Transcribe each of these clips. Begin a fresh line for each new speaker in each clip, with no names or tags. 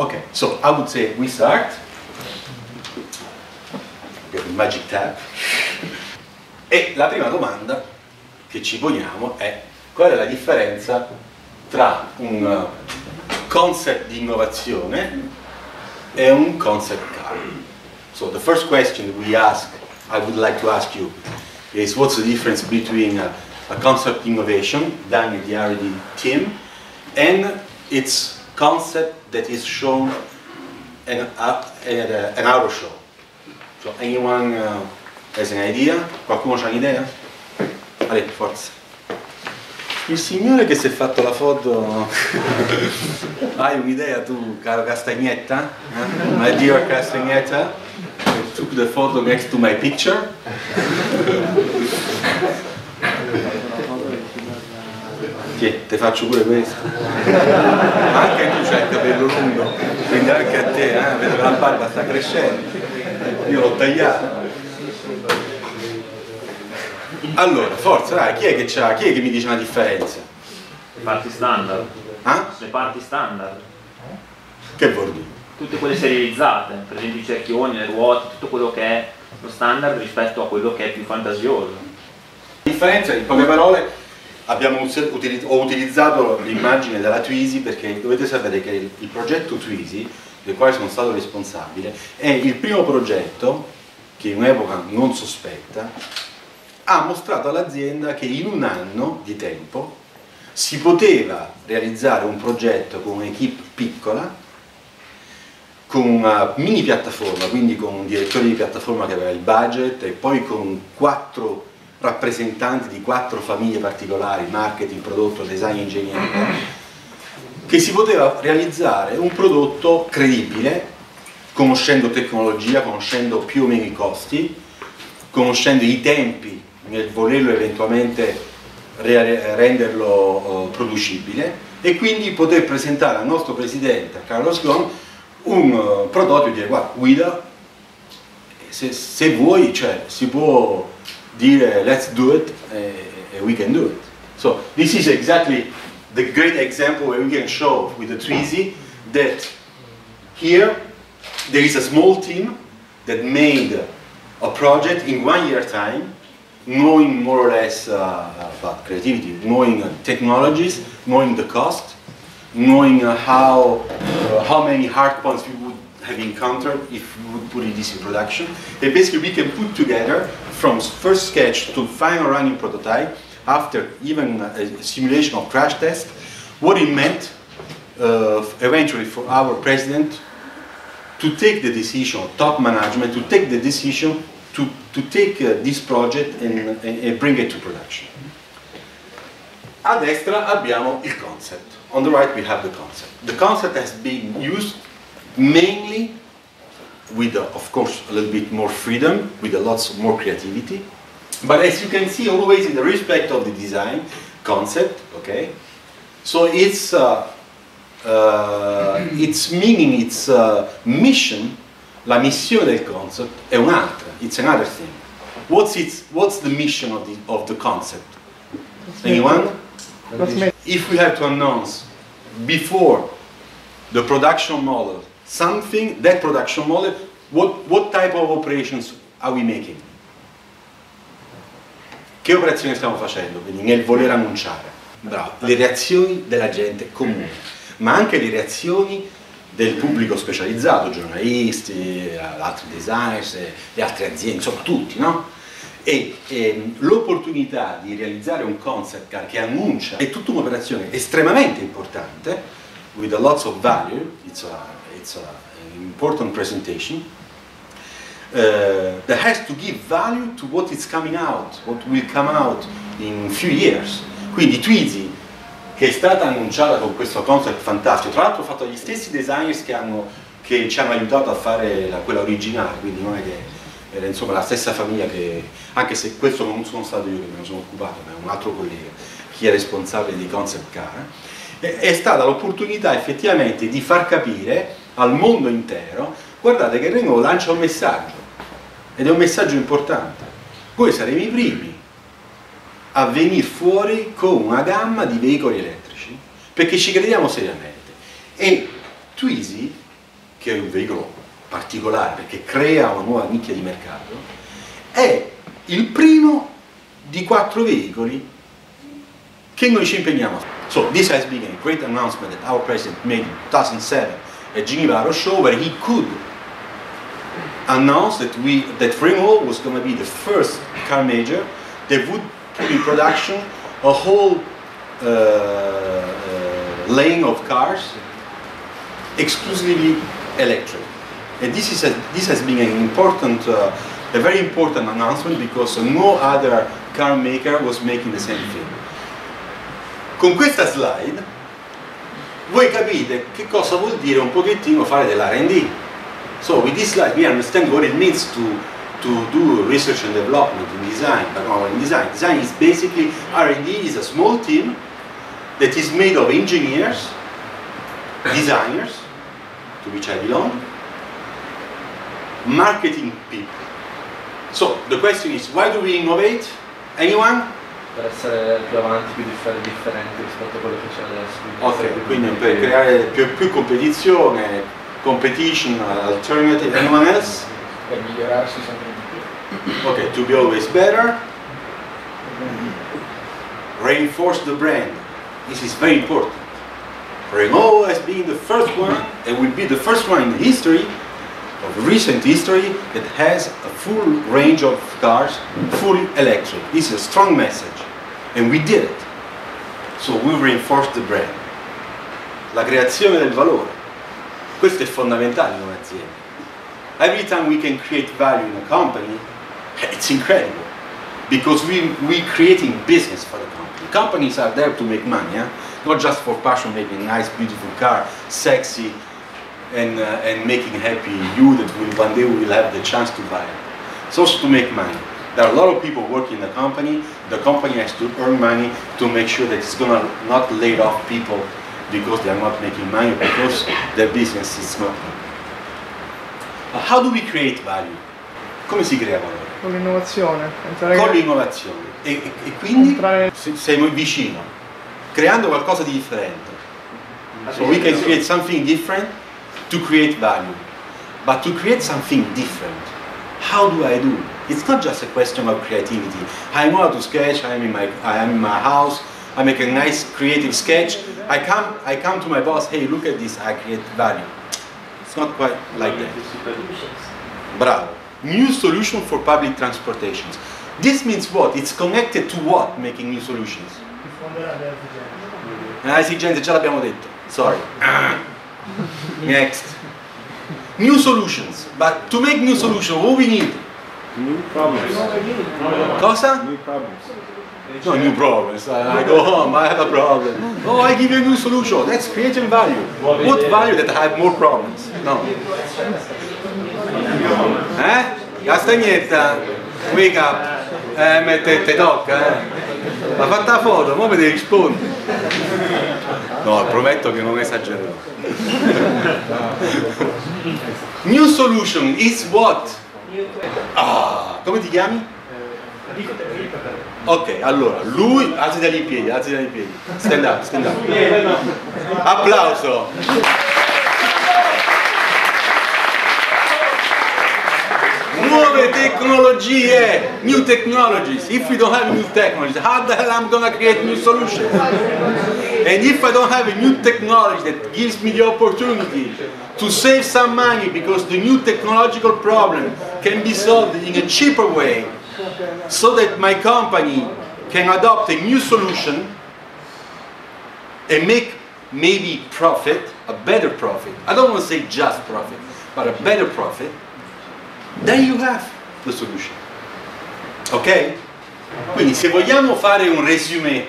Okay, so I would say we start. Get the magic tab. E la prima domanda che ci poniamo è qual è la differenza tra un concept di innovazione e un concept car. So the first question we ask, I would like to ask you, is what's the difference between a, a concept innovation done in the R&D team and its concept that is shown in, uh, at a, an auto show. So anyone uh, has an idea? Qualcuno ha un'idea? Allez, forza. Il signore che si è fatto la foto, hai un'idea tu, caro Castagnetta? Eh? My dear Castagnetta, who took the photo next to my picture? Ti, te faccio pure questo. Anche tu c'hai il capello lungo, quindi anche a te, eh? vedo che la barba sta crescendo. Io l'ho tagliata. Allora, forza, dai, chi è che c'ha, chi è che mi dice una differenza?
Le parti standard.
Ah?
Le parti standard.
Che vuol dire?
Tutte quelle serializzate, per esempio i cerchioni, le ruote, tutto quello che è lo standard rispetto a quello che è più fantasioso.
La differenza, in poche parole, abbiamo ho utilizzato l'immagine della Twizy perché dovete sapere che il, il progetto Twizy, del quale sono stato responsabile, è il primo progetto che in un'epoca non sospetta ha mostrato all'azienda che in un anno di tempo si poteva realizzare un progetto con un'equipe piccola, con una mini piattaforma, quindi con un direttore di piattaforma che aveva il budget e poi con quattro rappresentanti di quattro famiglie particolari, marketing, prodotto, design, ingegnere, che si poteva realizzare un prodotto credibile, conoscendo tecnologia, conoscendo più o meno i costi, conoscendo i tempi nel volerlo eventualmente renderlo uh, producibile e quindi poter presentare al nostro presidente, Carlos Ghosn, un uh, prototipo e dire guarda, guida, se, se vuoi, cioè, si può dire let's do it and we can do it. So this is exactly the great example where we can show with the Twizy that here there is a small team that made a project in one year time knowing more or less uh, about creativity, knowing uh, technologies, knowing the cost, knowing uh, how, how many hard points we have encountered if we would put this in production. And basically we can put together from first sketch to final running prototype after even a simulation of crash test what it meant uh, eventually for our president to take the decision, top management, to take the decision to, to take uh, this project and, and, bring it to production. A destra abbiamo il concept. On the right we have the concept. The concept has been used mainly with, uh, of course, a little bit more freedom, with a lots more creativity. But as you can see, always in the respect of the design concept, okay? So its, uh, uh, its meaning, its uh, mission la missione del concept è un'altra, it's another thing. What's, its, what's the mission of the, of the concept? Anyone? If we have to announce before the production model something, that production model, what, what type of operations are we making? Che operazioni stiamo facendo? Quindi nel voler annunciare. Bravo. Le reazioni della gente comune, ma anche le reazioni del pubblico specializzato, giornalisti, altri designers, le altre aziende, insomma tutti, no? E, e l'opportunità di realizzare un concept car che annuncia è tutta un'operazione estremamente importante, with a lots of value, it's, a, it's a, an important presentation, uh, that has to give value to what is coming out, what will come out in a few years. Quindi Twizy che è stata annunciata con questo concept fantastico, tra l'altro fatto dagli stessi designers che, hanno, che ci hanno aiutato a fare la, quella originale, quindi non è che era insomma la stessa famiglia che, anche se questo non sono stato io che me ne sono occupato, ma è un altro collega, chi è responsabile di concept car, è, stata l'opportunità effettivamente di far capire al mondo intero, guardate che Renault lancia un messaggio, ed è un messaggio importante, voi saremo i primi a venire fuori con una gamma di veicoli elettrici perché ci crediamo seriamente e Twizy che è un veicolo particolare perché crea una nuova nicchia di mercato, è il primo di quattro veicoli che noi ci impegniamo a fare. So this has been a great announcement that our president made in 2007 at Geneva Auto Show where he could announce that we that Renault was going to be the first car major that would put in production a whole uh, uh, lane of cars exclusively electric. And this is a, this has been an important, uh, a very important announcement because no other car maker was making the same thing. Con questa slide voi capite che cosa vuol dire un pochettino fare dell'R&D. So with this slide we understand what it means to, to do research and development in design, but not in design. Design is basically, R&D is a small team that is made of engineers, designers, to which I belong, marketing people. So the question is, why do we innovate? Anyone?
Per essere più avanti, più differ- differenti rispetto a quello che c'è adesso. quindi
Ok, quindi per creare più, più competizione, competition, alternative, anyone else?
per migliorarsi sempre di più.
Okay, to be always better. Reinforce the brand. This is very important. Renault has been the first one and will be the first one in history, of recent history, that has a full range of cars, full electric. This is a strong message. And we did it. So we reinforced the brand. La creazione del valore. Questo è fondamentale in un'azienda. Every time we can create value in a company, it's incredible because we we creating business for the company. Companies are there to make money, eh? not just for passion, making a nice, beautiful car, sexy, and uh, and making happy you that will one day we will have the chance to buy it. It's also to make money. There are a lot of people working in the company. The company has to earn money to make sure that it's gonna not lay off people because they are not making money because their business is not. How do we create value? Come si crea valore?
Con l'innovazione,
Con l'innovazione. E, e- e quindi
entrare
se- sei vicino, creando qualcosa di differente. So we can create something different to create value. But to create something different, how do I do? It's not just a question of creativity. I know how to sketch, I'm in my, I am in my house, I make a nice creative sketch. I come, I come to my boss, hey, look at this, I create value. It's not quite like that. Bravo. New solution for public transportations. This means what? It's connected to what making new solutions? Ah, esigenze, già l'abbiamo detto. Sorry. Next. New solutions. But to make new solution, what we need?
New problems.
Cosa?
New problems.
No, new problems. I I go home, I have a problem. Oh, I give you a new solution. That's creating value. What value that I have more problems? No. Eh? Castagnetta, wake up. Eh, me te, te tocca, eh. Ma fatta la foto, mo mi devi rispondere. No, prometto che non esagererò. New solution is what? Ah, come ti chiami? Ok, allora, lui, alzi dagli piedi, alzi dagli piedi. Stand up, stand up. Applauso. Nuove new technologies. If we don't have new technologies, how the hell I'm gonna create new solutions? And if I don't have a new technology that gives me the opportunity to save some money because the new technological problem can be solved in a cheaper way, so that my company can adopt a new solution and make maybe profit, a better profit. I don't want to say just profit, but a better profit. Then you have the solution. Ok? Quindi se vogliamo fare un resume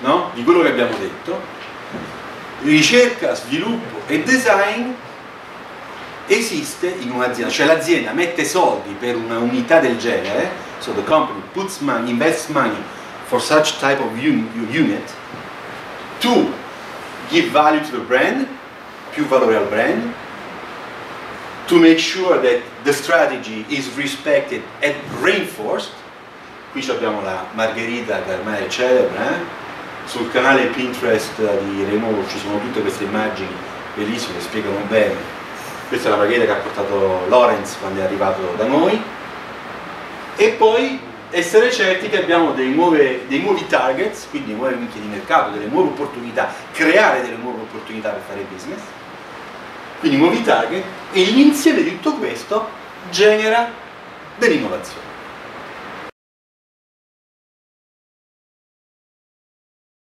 no, di quello che abbiamo detto, ricerca, sviluppo e design esiste in un'azienda, cioè l'azienda mette soldi per una unità del genere, so the company puts money, invests money for such type of un- unit to give value to the brand, più valore al brand, to make sure that the strategy is respected and reinforced. Qui abbiamo la Margherita che ormai è celebre, eh? sul canale Pinterest di Renault ci sono tutte queste immagini bellissime che spiegano bene. Questa è la Margherita che ha portato Lorenz quando è arrivato da noi. E poi essere certi che abbiamo dei, nuove, dei nuovi targets, quindi nuove nicchie di mercato, delle nuove opportunità, creare delle nuove opportunità per fare business quindi nuovi target, e l'insieme di tutto questo genera dell'innovazione.